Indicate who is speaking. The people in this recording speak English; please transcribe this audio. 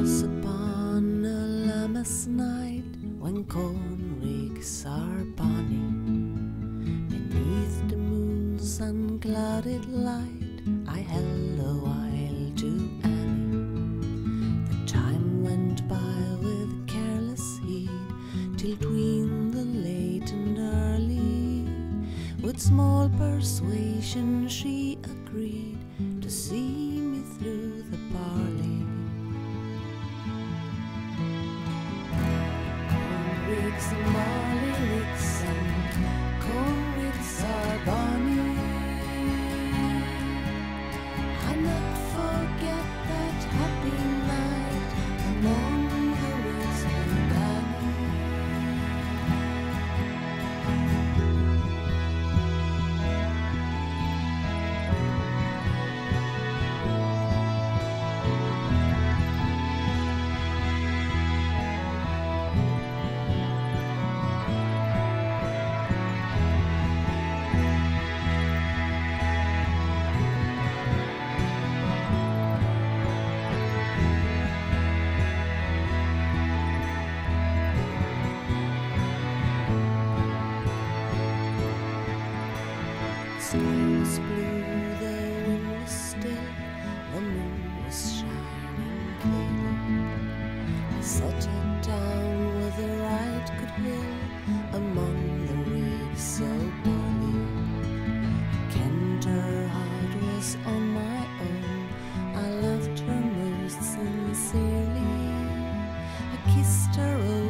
Speaker 1: was upon a Lammas night when corn rigs are burning beneath the moon's unclouded light. I held a while to Annie. The time went by with careless heed till tween the late and early, with small persuasion she agreed to see. some more. sky was blue, the wind was still, the moon was shining clearly. I down right among the reeds so bonny. Was on my. I loved her most sincerely. I kissed her.